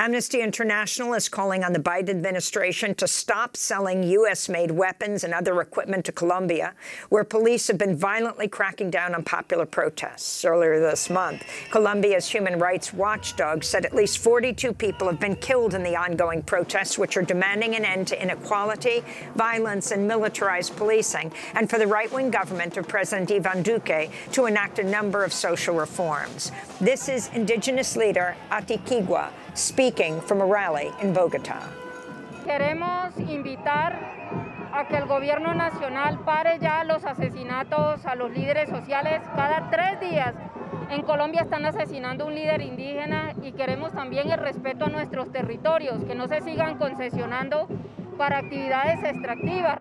Amnesty International is calling on the Biden administration to stop selling U.S.-made weapons and other equipment to Colombia, where police have been violently cracking down on popular protests. Earlier this month, Colombia's human rights watchdog said at least 42 people have been killed in the ongoing protests, which are demanding an end to inequality, violence, and militarized policing, and for the right-wing government of President Ivan Duque to enact a number of social reforms. This is indigenous leader Aída Quilcué speaking from a rally in Bogotá. Queremos invitar a que el gobierno nacional pare ya los asesinatos a los líderes sociales. Cada tres días en Colombia están asesinando un líder indígena y queremos también el respeto a nuestros territorios, que no se sigan concesionando para actividades extractivas.